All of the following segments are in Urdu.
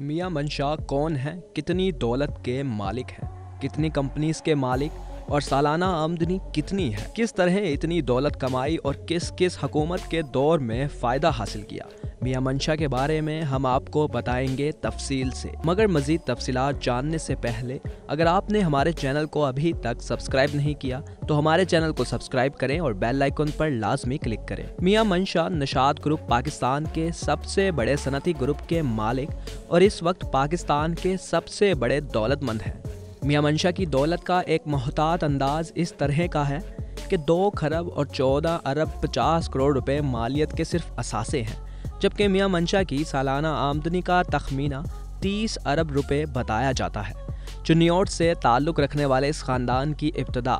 میاں منشا کون ہیں؟ کتنی دولت کے مالک ہیں؟ کتنی کمپنیز کے مالک؟ اور سالانہ آمدنی کتنی ہے؟ کس طرح اتنی دولت کمائی اور کس کس حکومت کے دور میں فائدہ حاصل کیا؟ میاں منشا کے بارے میں ہم آپ کو بتائیں گے تفصیل سے۔ مگر مزید تفصیلات جاننے سے پہلے، اگر آپ نے ہمارے چینل کو ابھی تک سبسکرائب نہیں کیا، تو ہمارے چینل کو سبسکرائب کریں اور بیل آئیکن پر لازمی کلک کریں۔ میاں منشا نشاد گروپ پاکستان کے سب سے بڑے صنعتی گروپ کے مالک اور اس وقت پاکستان کے سب سے بڑے دولت مند ہیں۔ میاں منشا کی دولت کا ایک محتاط انداز اس طرح کا ہے کہ دو کھرب اور چودہ ارب پچاس کروڑ روپے مالیت کے صرف اثاثے ہیں، جبکہ میاں منشا کی سالانہ آمدنی کا تخمینہ تیس ارب روپے بتایا جاتا ہے۔ چنیوٹ سے تعلق رکھنے والے اس خاندان کی ابتدا،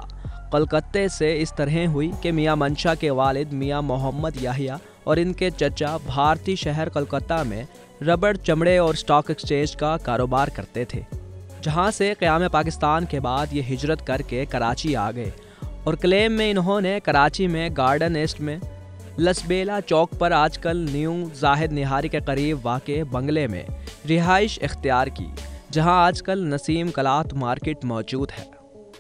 کلکتے سے اس طرح ہوئی کہ میاں منشا کے والد میاں محمد یاہیا اور ان کے چچا بھارتی شہر کلکتہ میں ربڑ چمڑے اور سٹاک ایکسچینج کا کاروبار کرتے تھے۔ جہاں سے قیام پاکستان کے بعد یہ ہجرت کر کے کراچی آ گئے اور کلیم میں انہوں نے کراچی میں گارڈن ایسٹ میں لسبیلا چوک پر آج کل نیو زاہد نہاری کے قریب واقع بنگلے میں رہائش اختیار کی، جہاں آج کل نسیم کلات مارکیٹ موجود ہے۔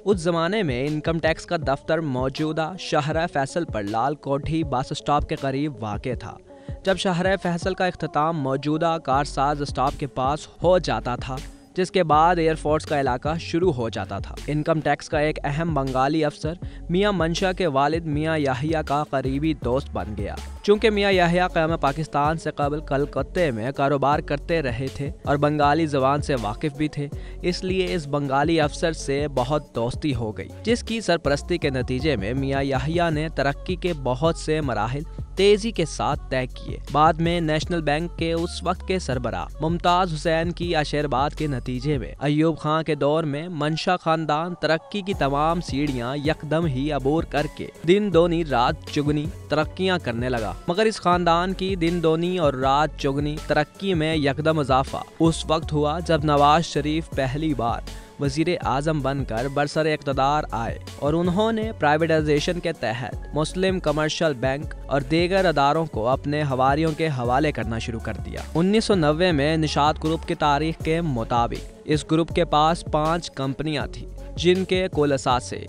اس زمانے میں انکم ٹیکس کا دفتر موجودہ شہر فیصل پر لال کوٹھی بس اسٹاپ کے قریب واقع تھا۔ جب شہر فیصل کا اختتام موجودہ کار ساز اسٹاپ کے پاس ہو جاتا تھا جس کے بعد ایئر فورس کا علاقہ شروع ہو جاتا تھا۔ انکم ٹیکس کا ایک اہم بنگالی افسر میاں منشا کے والد میاں یاہیا کا قریبی دوست بن گیا۔ چونکہ میاں یاہیا قیام پاکستان سے قبل کلکتے میں کاروبار کرتے رہے تھے اور بنگالی زبان سے واقف بھی تھے، اس لیے اس بنگالی افسر سے بہت دوستی ہو گئی، جس کی سرپرستی کے نتیجے میں میاں یاہیا نے ترقی کے بہت سے مراحل تیزی کے ساتھ طے کیے۔ بعد میں نیشنل بینک کے اس وقت کے سربراہ ممتاز حسین کی آشیرباد کے نتیجے میں ایوب خان کے دور میں منشا خاندان ترقی کی تمام سیڑھیاں یکدم ہی عبور کر کے دن دونی رات چگنی ترقیاں کرنے لگا۔ مگر اس خاندان کی دن دونی اور رات چگنی ترقی میں یکدم اضافہ۔ اس وقت ہوا جب نواز شریف پہلی بار وزیر اعظم بن کر برسر اقتدار آئے اور انہوں نے پرائیویٹائزیشن کے تحت مسلم کمرشل بینک اور دیگر اداروں کو اپنے حواریوں کے حوالے کرنا شروع کر دیا۔ انیس سو نوے میں نشاد گروپ کی تاریخ کے مطابق اس گروپ کے پاس پانچ کمپنیاں تھیں، جن کے کل اثاثے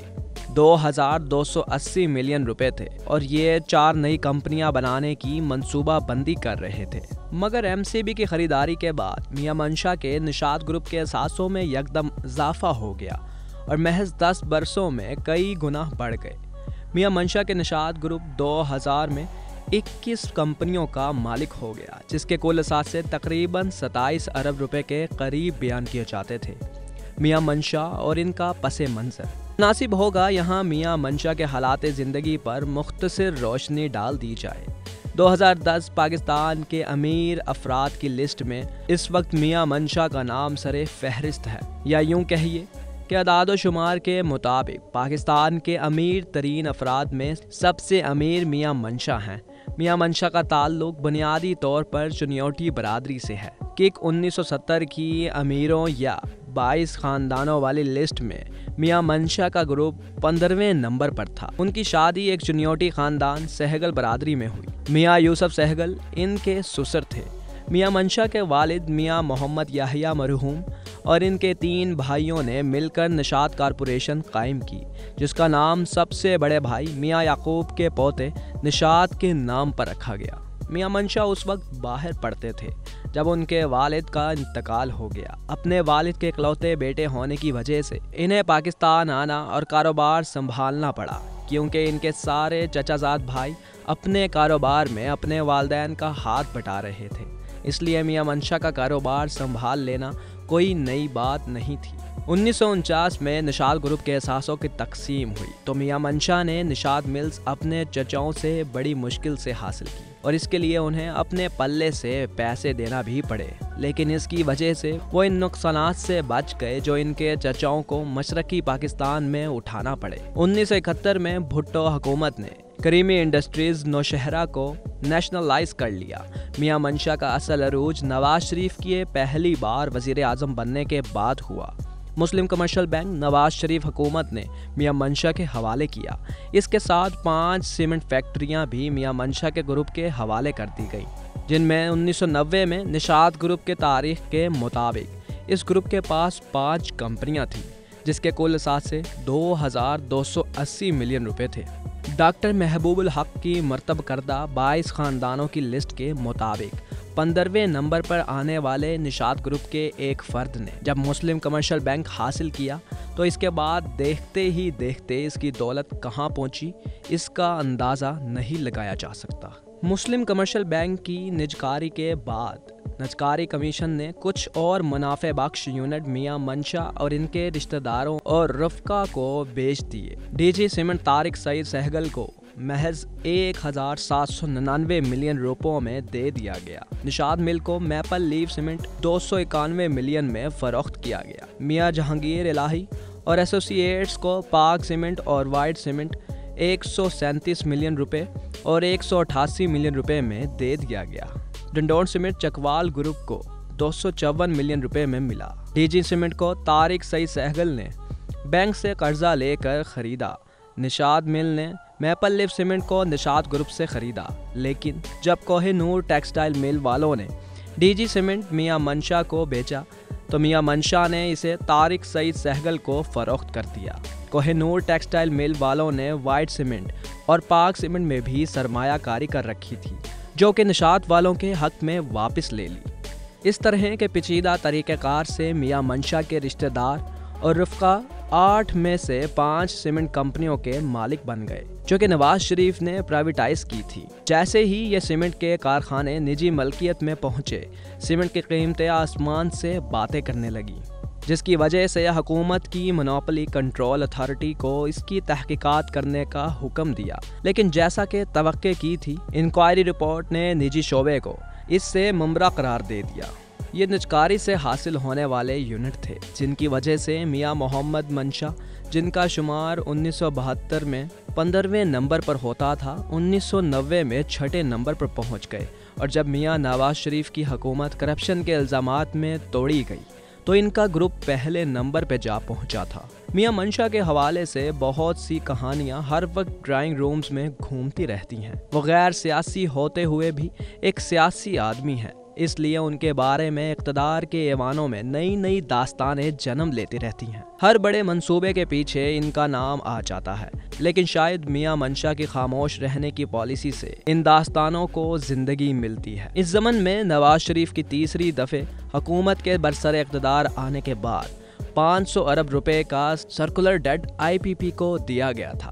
دو ہزار دو سو اسی ملین روپے تھے اور یہ چار نئی کمپنیاں بنانے کی منصوبہ بندی کر رہے تھے۔ مگر ایم سی بی کی خریداری کے بعد میاں منشا کے نشاد گروپ کے احساسوں میں یکدم اضافہ ہو گیا اور محض دس برسوں میں کئی گنا بڑھ گئے۔ میاں منشا کے نشاد گروپ دو ہزار میں اکیس کمپنیوں کا مالک ہو گیا، جس کے کل اثاثے تقریباً ستائیس ارب روپے کے قریب بیان کیے جاتے تھے۔ میاں منشا اور ان کا پس منظر۔ مناسب ہوگا یہاں میاں منشا کے حالات زندگی پر مختصر روشنی ڈال دی جائے۔ دو ہزار دس پاکستان کے امیر افراد کی لسٹ میں اس وقت میاں منشا کا نام سر فہرست ہے۔ یا یوں کہیے کہ اداد و شمار کے مطابق پاکستان کے امیر ترین افراد میں سب سے امیر میاں منشا ہیں۔ میاں منشا کا تعلق بنیادی طور پر چنیوٹی برادری سے ہے۔ کک انیس سو ستر کی امیروں یا بائیس خاندانوں والی لسٹ میں میاں منشا کا گروپ پندرہویں نمبر پر تھا۔ ان کی شادی ایک چنیوٹی خاندان سہگل برادری میں ہوئی۔ میاں یوسف سہگل ان کے سسر تھے۔ میاں منشا کے والد میاں محمد یاہیا مرحوم اور ان کے تین بھائیوں نے مل کر نشاد کارپوریشن قائم کی، جس کا نام سب سے بڑے بھائی میاں یعقوب کے پوتے نشاد کے نام پر رکھا گیا۔ میاں منشا اس وقت باہر پڑھتے تھے، جب ان کے والد کا انتقال ہو گیا۔ اپنے والد کے اکلوتے بیٹے ہونے کی وجہ سے انہیں پاکستان آنا اور کاروبار سنبھالنا پڑا، کیونکہ ان کے سارے چچا زاد بھائی اپنے کاروبار میں اپنے والدین کا ہاتھ بٹا رہے تھے۔ اس لیے میاں منشا کا کاروبار سنبھال لینا کوئی نئی بات نہیں تھی۔ انیس سو انچاس میں نشاد گروپ کے احساسوں کی تقسیم ہوئی۔ تو میاں منشا نے نشاد ملز اپنے چچاؤں سے بڑی مشکل سے حاصل کی اور اس کے لیے انہیں اپنے پلے سے پیسے دینا بھی پڑے۔ لیکن اس کی وجہ سے وہ ان نقصانات سے بچ گئے جو ان کے چچاؤں کو مشرقی پاکستان میں اٹھانا پڑے۔ انیس سو اکہتر میں بھٹو حکومت نے کریمی انڈسٹریز نوشہرہ کو نیشنلائز کر لیا۔ میاں منشا کا اصل عروج نواز شریف کی پہلی بار وزیر اعظم بننے کے بعد ہوا۔ مسلم کمرشل بینک نواز شریف حکومت نے میاں منشا کے حوالے کیا۔ اس کے ساتھ پانچ سیمنٹ فیکٹریاں بھی میاں منشا کے گروپ کے حوالے کر دی گئی جن میں انیس سو نوے میں نشاد گروپ کے تاریخ کے مطابق اس گروپ کے پاس پانچ کمپنیاں تھیں، جس کے کل اثاثے دو ہزار دو سو اسی ملین روپے تھے۔ ڈاکٹر محبوب الحق کی مرتب کردہ بائیس خاندانوں کی لسٹ کے مطابق پندرہویں نمبر پر آنے والے نشاد گروپ کے ایک فرد نے جب مسلم کمرشل بینک حاصل کیا تو اس کے بعد دیکھتے ہی دیکھتے اس کی دولت کہاں پہنچی، اس کا اندازہ نہیں لگایا جا سکتا۔ مسلم کمرشل بینک کی نجکاری کے بعد نجکاری کمیشن نے کچھ اور منافع بخش یونٹ میاں منشا اور ان کے رشتہ داروں اور رفقا کو بیچ دیے۔ D G cement Tariq Saeed Sehgal کو محض ایک ہزار سات سو ننانوے ملین روپوں میں دے دیا گیا۔ نشاد مل کو میپل لیو سیمنٹ دو سو اکانوے ملین میں فروخت کیا گیا۔ میاں جہانگیر الہی اور ایسوسی ایٹس کو پاک سیمنٹ اور وائٹ سیمنٹ ایک سو سینتیس ملین روپے اور ایک سو اٹھاسی ملین روپے میں دے دیا گیا۔ ڈنڈون سیمنٹ چکوال گروپ کو دو سو چون ملین روپے میں ملا۔ ڈی جی سیمنٹ کو تارک سعید سہگل نے بینک سے قرضہ لے کر خریدا۔ نشاد مل نے میپل لیف سیمنٹ کو نشاد گروپ سے خریدا، لیکن جب کوہ نور ٹیکسٹائل مل والوں نے ڈی جی سیمنٹ میاں منشا کو بیچا، تو میاں منشا نے اسے تارک سعید سہگل کو فروخت کر دیا۔ کوہ نور ٹیکسٹائل مل والوں نے وائٹ سیمنٹ اور پاک سیمنٹ میں بھی سرمایہ کاری کر رکھی تھی، جو کہ نشات والوں کے حق میں واپس لے لی۔ اس طرح کے پیچیدہ طریقہ کار سے میاں منشا کے رشتہ دار اور رفقہ آٹھ میں سے پانچ سیمنٹ کمپنیوں کے مالک بن گئے۔ جو کہ نواز شریف نے پرائیویٹائز کی تھی۔ جیسے ہی یہ سیمنٹ کے کارخانے نجی ملکیت میں پہنچے، سیمنٹ کی قیمتیں آسمان سے باتیں کرنے لگی جس کی وجہ سے حکومت کی منوپلی کنٹرول اتھارٹی کو اس کی تحقیقات کرنے کا حکم دیا۔ لیکن جیسا کہ توقع کی تھی انکوائری رپورٹ نے نجی شعبے کو اس سے ممبرا قرار دے دیا۔ یہ نجکاری سے حاصل ہونے والے یونٹ تھے، جن کی وجہ سے میاں محمد منشا جن کا شمار انیس سو بہتر میں پندرہویں نمبر پر ہوتا تھا، انیس سو نوے میں چھٹے نمبر پر پہنچ گئے اور جب میاں نواز شریف کی حکومت کرپشن کے الزامات میں توڑی گئی، تو ان کا گروپ پہلے نمبر پہ جا پہنچا تھا۔ میاں منشا کے حوالے سے بہت سی کہانیاں ہر وقت ڈرائنگ رومز میں گھومتی رہتی ہیں۔ وہ غیر سیاسی ہوتے ہوئے بھی ایک سیاسی آدمی ہے اس لیے ان کے بارے میں اقتدار کے ایوانوں میں نئی نئی داستانیں جنم لیتی رہتی ہیں۔ ہر بڑے منصوبے کے پیچھے ان کا نام آ جاتا ہے، لیکن شاید میاں منشا کی خاموش رہنے کی پالیسی سے ان داستانوں کو زندگی ملتی ہے۔ اس زمن میں نواز شریف کی تیسری دفعہ حکومت کے برسر اقتدار آنے کے بعد پانچ سو ارب روپے کا سرکولر ڈیڈ آئی پی پی کو دیا گیا تھا۔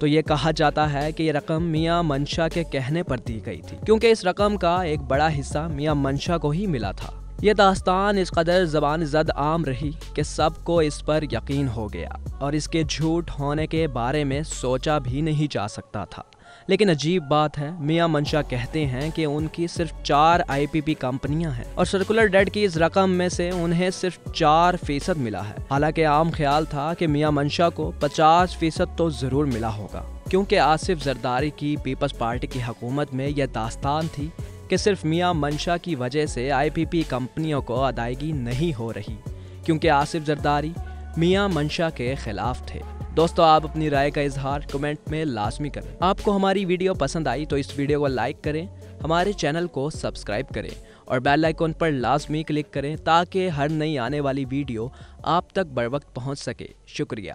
تو یہ کہا جاتا ہے کہ یہ رقم میاں منشا کے کہنے پر دی گئی تھی، کیونکہ اس رقم کا ایک بڑا حصہ میاں منشا کو ہی ملا تھا۔ یہ داستان اس قدر زبان زد عام رہی کہ سب کو اس پر یقین ہو گیا اور اس کے جھوٹ ہونے کے بارے میں سوچا بھی نہیں جا سکتا تھا۔ لیکن عجیب بات ہے، میاں منشا کہتے ہیں کہ ان کی صرف چار آئی پی پی کمپنیاں ہیں اور سرکولر ڈیٹ کی اس رقم میں سے انہیں صرف چار فیصد ملا ہے۔ حالانکہ عام خیال تھا کہ میاں منشا کو پچاس فیصد تو ضرور ملا ہوگا۔ کیونکہ آصف زرداری کی پیپلز پارٹی کی حکومت میں یہ داستان تھی کہ صرف میاں منشا کی وجہ سے آئی پی پی کمپنیوں کو ادائیگی نہیں ہو رہی۔ کیونکہ آصف زرداری میاں منشا کے خلاف تھے۔ دوستو، آپ اپنی رائے کا اظہار کمنٹ میں لازمی کریں۔ آپ کو ہماری ویڈیو پسند آئی تو اس ویڈیو کو لائک کریں، ہمارے چینل کو سبسکرائب کریں اور بیل آئیکن پر لازمی کلک کریں تاکہ ہر نئی آنے والی ویڈیو آپ تک بر وقت پہنچ سکے۔ شکریہ۔